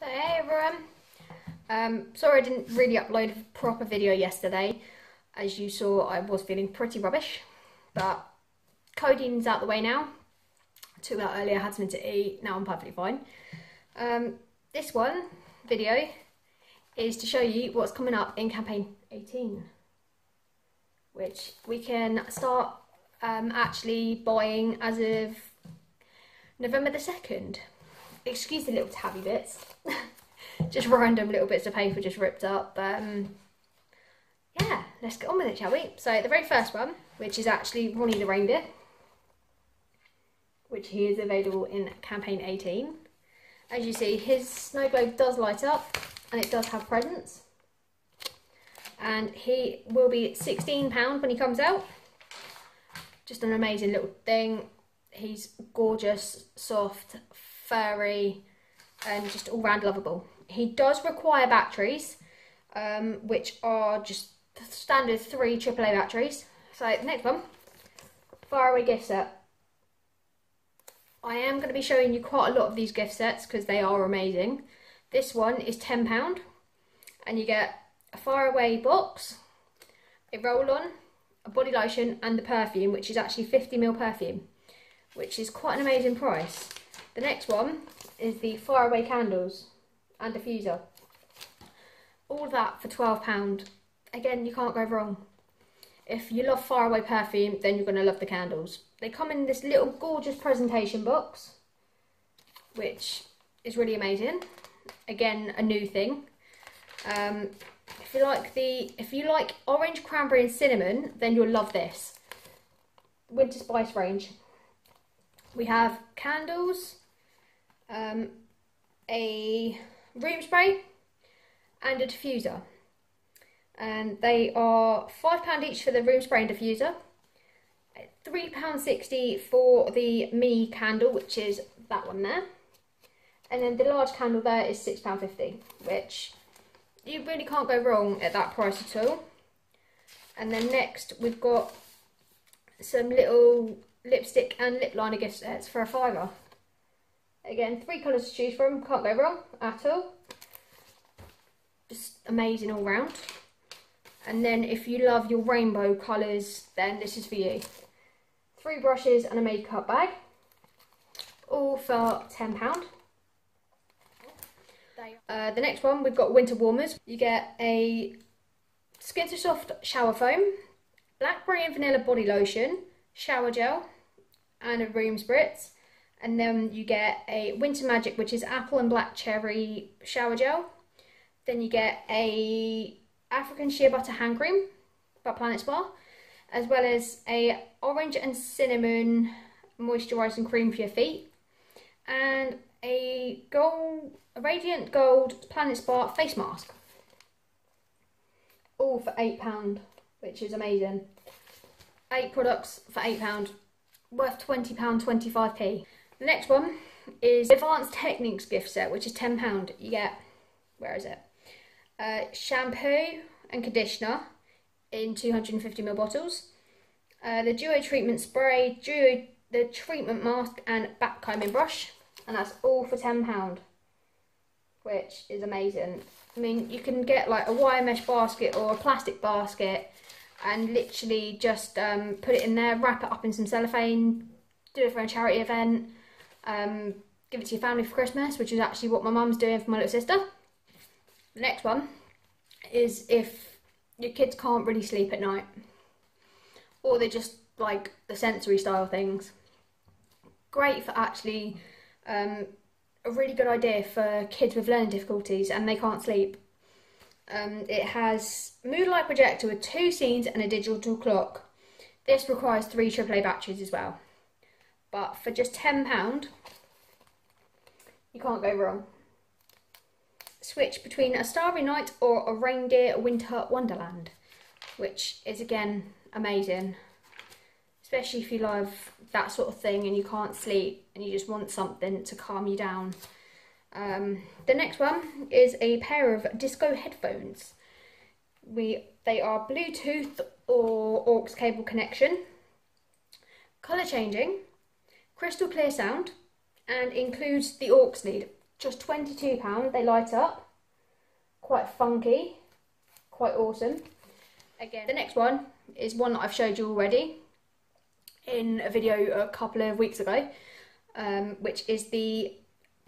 So hey everyone, um, sorry I didn't really upload a proper video yesterday. As you saw, I was feeling pretty rubbish, but coding's out the way now. I took out earlier, had something to eat, now I'm perfectly fine. Um, this one video is to show you what's coming up in campaign 18, which we can start um, actually buying as of November the 2nd excuse the little tabby bits. just random little bits of paper just ripped up. Um, yeah, let's get on with it, shall we? So the very first one, which is actually Ronnie the Reindeer, which he is available in campaign 18. As you see, his snow globe does light up and it does have presents. And he will be £16 when he comes out. Just an amazing little thing. He's gorgeous, soft, furry, and just all round lovable. He does require batteries, um, which are just standard three AAA batteries. So next one, faraway gift set. I am going to be showing you quite a lot of these gift sets because they are amazing. This one is £10 and you get a faraway box, a roll-on, a body lotion and the perfume which is actually 50ml perfume which is quite an amazing price. The next one is the faraway candles and diffuser. All that for £12. Again, you can't go wrong. If you love faraway perfume, then you're going to love the candles. They come in this little gorgeous presentation box, which is really amazing. Again, a new thing. Um, if you like the, if you like orange, cranberry and cinnamon, then you'll love this. Winter Spice range. We have candles, um, a room spray and a diffuser. And they are £5 each for the room spray and diffuser. £3.60 for the me candle, which is that one there. And then the large candle there is £6.50, which you really can't go wrong at that price at all. And then next we've got some little lipstick and lip liner gift sets for a fiver. Again, three colours to choose from, can't go wrong at all. Just amazing all round. And then if you love your rainbow colours, then this is for you. Three brushes and a makeup bag, all for £10. Uh, the next one, we've got winter warmers. You get a Skin So Soft shower foam, blackberry and vanilla body lotion, shower gel, and a room spritz. And then you get a Winter Magic, which is apple and black cherry shower gel. Then you get a African shea butter hand cream by Planet Spa, as well as a orange and cinnamon moisturising cream for your feet, and a gold, a radiant gold Planet Spa face mask. All for eight pound, which is amazing. Eight products for eight pound, worth twenty pound twenty five p. The next one is Advanced Techniques gift set, which is £10. You get, where is it? Uh, shampoo and conditioner in 250ml bottles. Uh, the Duo Treatment Spray, Duo, the Treatment Mask and Back Combing Brush. And that's all for £10, which is amazing. I mean, you can get like a wire mesh basket or a plastic basket and literally just um, put it in there, wrap it up in some cellophane, do it for a charity event, um, give it to your family for Christmas, which is actually what my mum's doing for my little sister. The next one is if your kids can't really sleep at night, or they just like the sensory style things. Great for actually um, a really good idea for kids with learning difficulties and they can't sleep. Um, it has moonlight projector with two scenes and a digital clock. This requires three AAA batteries as well. But for just £10, you can't go wrong. Switch between a Starry Night or a Reindeer Winter Wonderland, which is again amazing. Especially if you love that sort of thing and you can't sleep and you just want something to calm you down. Um, the next one is a pair of disco headphones. We They are Bluetooth or aux cable connection, colour changing, crystal clear sound and includes the aux lead. just £22. They light up. Quite funky. Quite awesome. Again, the next one is one that I've showed you already in a video a couple of weeks ago, um, which is the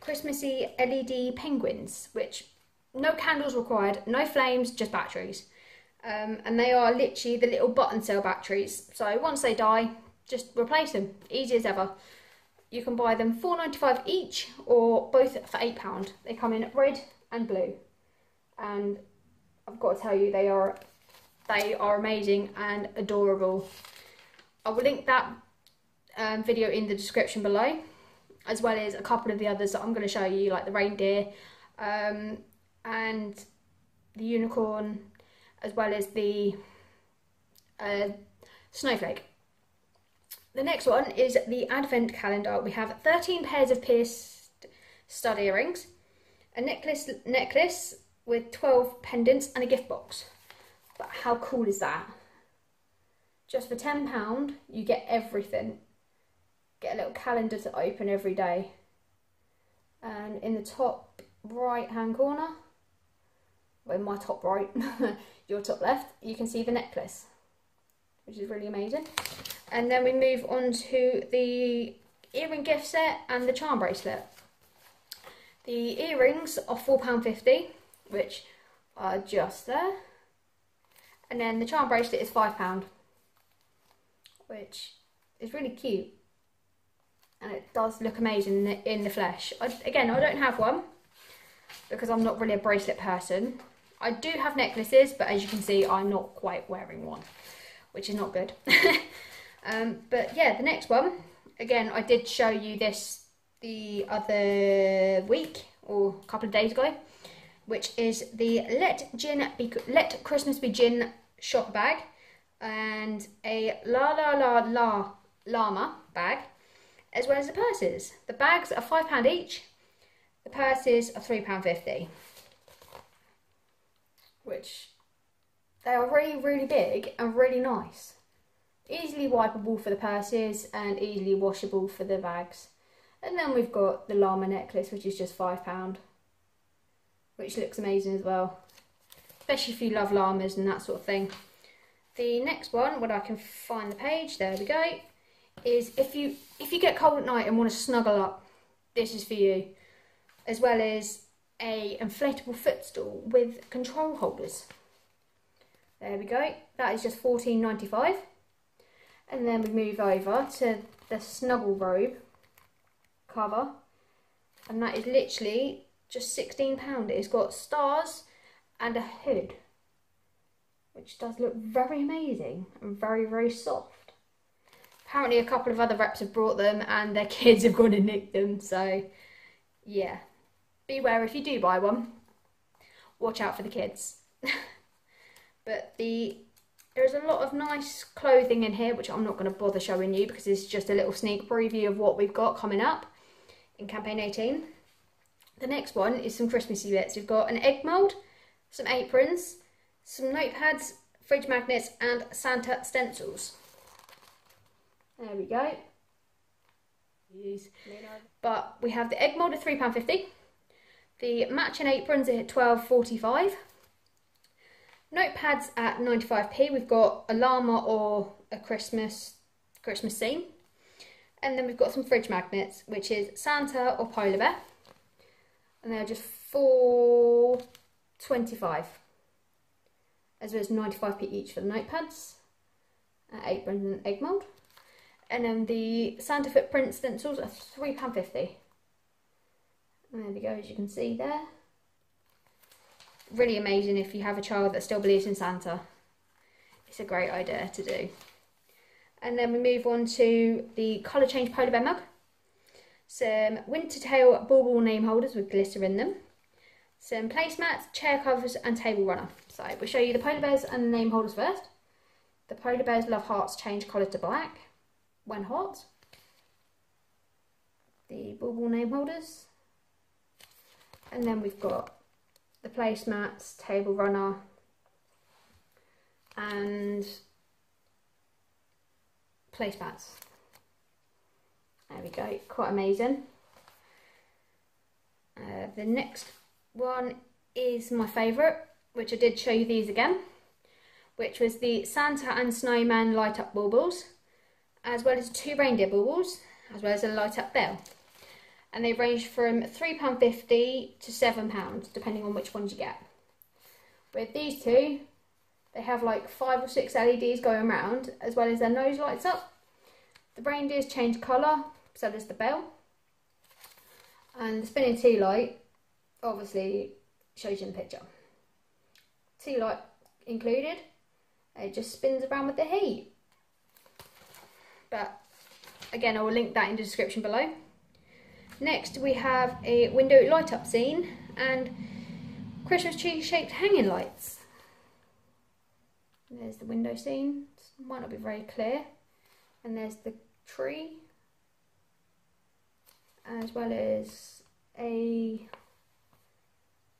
Christmassy LED penguins, which no candles required, no flames, just batteries. Um, and they are literally the little button cell batteries. So once they die, just replace them, easy as ever. You can buy them £4.95 each or both for £8. They come in red and blue. And I've got to tell you, they are they are amazing and adorable. I will link that um, video in the description below, as well as a couple of the others that I'm going to show you, like the reindeer um, and the unicorn, as well as the uh, snowflake. The next one is the advent calendar. We have 13 pairs of pierced stud earrings, a necklace necklace with 12 pendants and a gift box. But how cool is that? Just for £10 you get everything. Get a little calendar to open every day. And in the top right hand corner, well my top right, your top left, you can see the necklace, which is really amazing. And then we move on to the earring gift set and the charm bracelet. The earrings are £4.50, which are just there. And then the charm bracelet is £5, which is really cute. And it does look amazing in the, in the flesh. I, again, I don't have one because I'm not really a bracelet person. I do have necklaces, but as you can see, I'm not quite wearing one, which is not good. Um, but yeah, the next one, again, I did show you this the other week or a couple of days ago, which is the Let Gin Be Let Christmas Be Gin shopper bag and a La La La La Llama bag, as well as the purses. The bags are £5 each, the purses are £3.50, which they are really, really big and really nice. Easily wipeable for the purses and easily washable for the bags. And then we've got the llama necklace, which is just £5, which looks amazing as well. Especially if you love llamas and that sort of thing. The next one, when I can find the page, there we go, is if you if you get cold at night and want to snuggle up, this is for you. As well as a inflatable footstool with control holders. There we go. That is just fourteen ninety five. And then we move over to the snuggle robe cover. And that is literally just £16. It's got stars and a hood. Which does look very amazing and very, very soft. Apparently a couple of other reps have brought them and their kids have gone and nicked them. So, yeah. Beware if you do buy one. Watch out for the kids. but the there's a lot of nice clothing in here, which I'm not going to bother showing you because it's just a little sneak preview of what we've got coming up in campaign 18. The next one is some Christmassy bits. We've got an egg mould, some aprons, some notepads, fridge magnets and Santa stencils. There we go. Yes. But we have the egg mould at £3.50. The matching aprons are at twelve forty-five. Notepads at 95p. We've got a llama or a Christmas Christmas scene. And then we've got some fridge magnets, which is Santa or Polar Bear. And they're just 4.25. As well as 95p each for the notepads. Uh, aprons and egg mould. And then the Santa footprint stencils are £3.50. There we go, as you can see there really amazing if you have a child that still believes in Santa. It's a great idea to do. And then we move on to the colour change polar bear mug. Some Wintertail bauble name holders with glitter in them. Some placemats, chair covers and table runner. So we'll show you the polar bears and the name holders first. The polar bears love hearts change colour to black when hot. The bauble name holders. And then we've got the placemats, table runner, and placemats. There we go, quite amazing. Uh, the next one is my favourite, which I did show you these again, which was the Santa and Snowman light up baubles, as well as two reindeer baubles, as well as a light up bell. And they range from £3.50 to £7, depending on which ones you get. With these two, they have like five or six LEDs going around, as well as their nose lights up. The reindeers change colour, so does the bell. And the spinning tea light, obviously, shows you in the picture. Tea light included. It just spins around with the heat. But again, I will link that in the description below. Next, we have a window light up scene and Christmas tree shaped hanging lights. There's the window scene, might not be very clear. And there's the tree, as well as a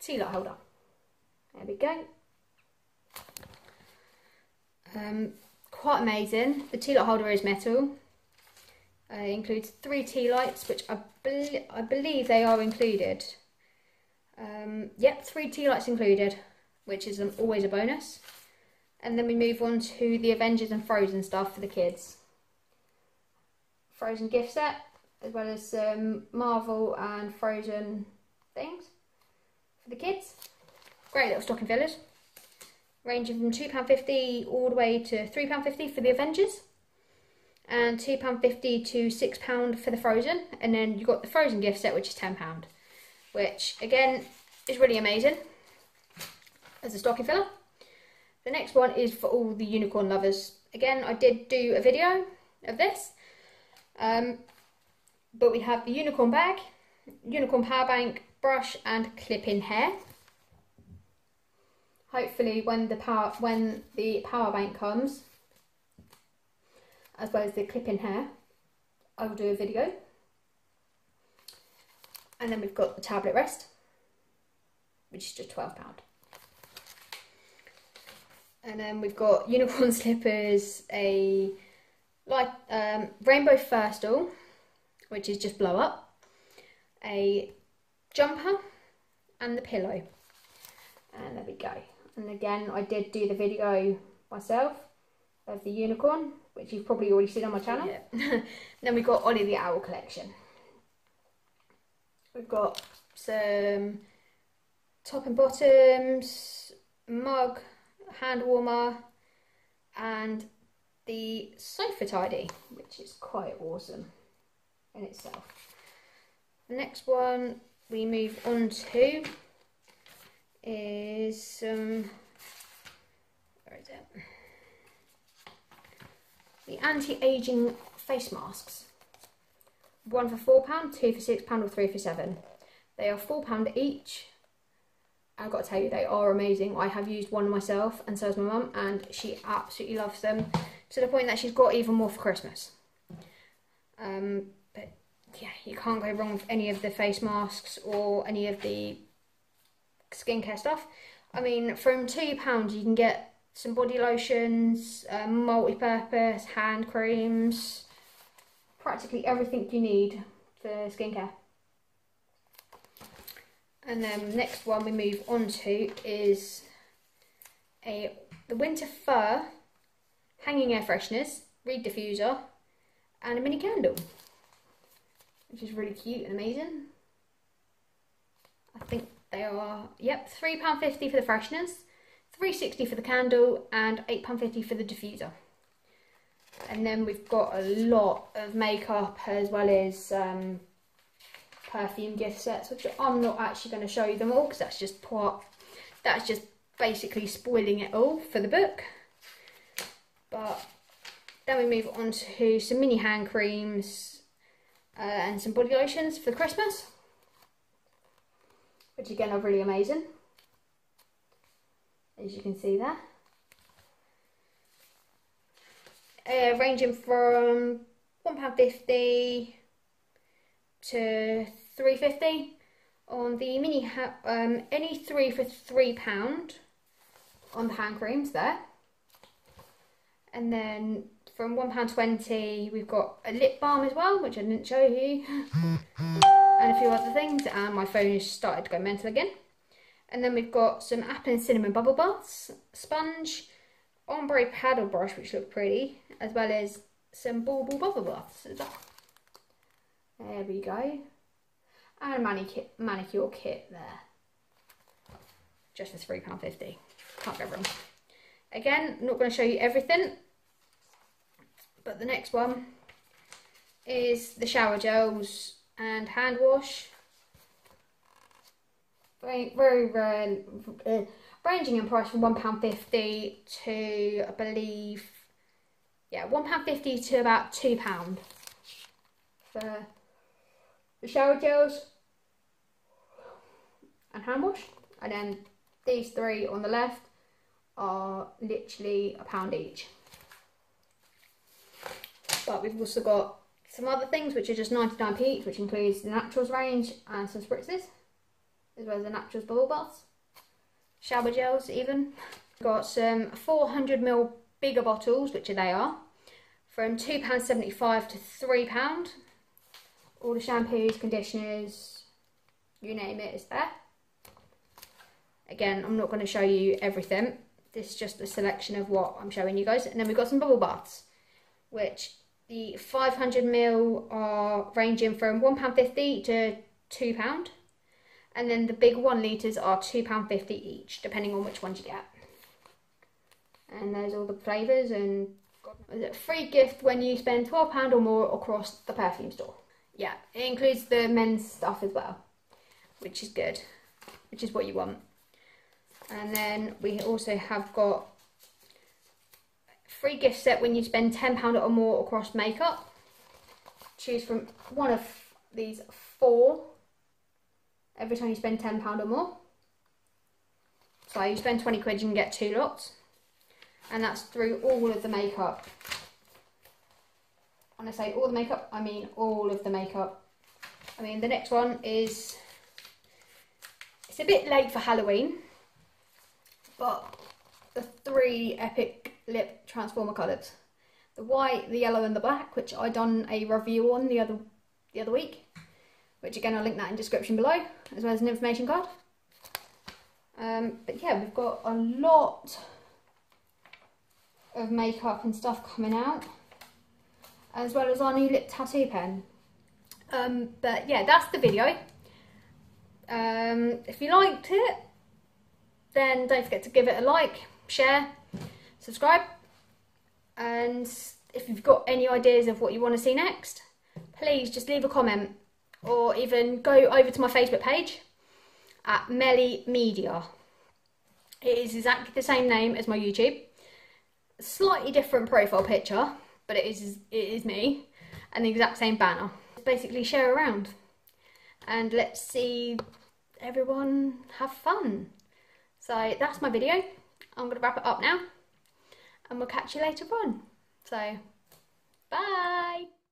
tea light holder. There we go. Um, quite amazing. The tea light holder is metal. Uh, includes three tea lights, which I, be I believe they are included. Um, yep, three tea lights included, which is um, always a bonus. And then we move on to the Avengers and Frozen stuff for the kids. Frozen gift set, as well as some Marvel and Frozen things for the kids. Great little stocking fillers. Ranging from £2.50 all the way to £3.50 for the Avengers. And £2.50 to £6 for the Frozen. And then you've got the Frozen gift set, which is £10. Which, again, is really amazing as a stocking filler. The next one is for all the unicorn lovers. Again, I did do a video of this. Um, but we have the unicorn bag, unicorn power bank, brush and clip-in hair. Hopefully when the power when the power bank comes, as well as the clip-in hair, I will do a video. And then we've got the tablet rest, which is just £12. And then we've got unicorn slippers, a like um, rainbow Firstall, which is just blow up, a jumper, and the pillow. And there we go. And again, I did do the video myself of the unicorn, which you've probably already seen on my channel. Yeah. then we've got Ollie the Owl collection. We've got some top and bottoms, mug, hand warmer, and the sofa tidy, which is quite awesome in itself. The next one we move on to is some, um, where is it? The anti-aging face masks. One for £4, two for £6 or three for 7 They are £4 each. I've got to tell you, they are amazing. I have used one myself, and so has my mum, and she absolutely loves them to the point that she's got even more for Christmas. Um, but yeah, you can't go wrong with any of the face masks or any of the skincare stuff. I mean, from £2 you can get some body lotions, um, multi-purpose hand creams, practically everything you need for skincare. And then the next one we move on to is a the winter fur hanging air fresheners, reed diffuser, and a mini candle, which is really cute and amazing. I think they are, yep, £3.50 for the freshness, 360 for the candle, and £8.50 for the diffuser. And then we've got a lot of makeup as well as um, perfume gift sets, which I'm not actually going to show you them all because that's just part, that's just basically spoiling it all for the book. But then we move on to some mini hand creams uh, and some body lotions for Christmas which again are really amazing as you can see there. Uh, ranging from £1.50 to 3.50 on the mini um, any three for three pound on the hand creams there. And then from £1.20 we've got a lip balm as well which I didn't show you. And a few other things and my phone has started to go mental again. And then we've got some apple and cinnamon bubble baths, sponge, ombre paddle brush which look pretty, as well as some bauble bubble baths. There we go. And a manicure, manicure kit there. Just as £3.50. Can't go wrong. Again, not going to show you everything. But the next one is the shower gels and hand wash. Very, very, very uh, ranging in price from £1.50 to, I believe, yeah, £1.50 to about £2 for the shower gels and hand wash. And then these three on the left are literally a pound each. But we've also got some other things which are just 99p each, which includes the Naturals range and some spritzes, as well as the Naturals bubble baths, shower gels even. Got some 400ml bigger bottles, which they are, from £2.75 to £3. All the shampoos, conditioners, you name it, is there. Again, I'm not going to show you everything. This is just a selection of what I'm showing you guys. And then we've got some bubble baths, which the 500ml are ranging from £1.50 to £2. And then the big one litres are £2.50 each, depending on which ones you get. And there's all the flavours and free gift when you spend £12 or more across the perfume store. Yeah, it includes the men's stuff as well, which is good, which is what you want. And then we also have got free gift set when you spend £10 or more across makeup. Choose from one of these four every time you spend £10 or more. So you spend 20 quid, you can get two lots. And that's through all of the makeup. When I say all the makeup, I mean all of the makeup. I mean, the next one is, it's a bit late for Halloween, but the three epic lip transformer colours. The white, the yellow and the black, which I done a review on the other the other week. Which again I'll link that in description below, as well as an information card. Um, but yeah, we've got a lot of makeup and stuff coming out. As well as our new lip tattoo pen. Um, but yeah, that's the video. Um, if you liked it, then don't forget to give it a like, share, subscribe. And if you've got any ideas of what you want to see next, please just leave a comment or even go over to my Facebook page at Melly Media. It is exactly the same name as my YouTube. Slightly different profile picture, but it is it is me and the exact same banner. Basically share around and let's see everyone have fun. So that's my video. I'm going to wrap it up now and we'll catch you later on. So, bye!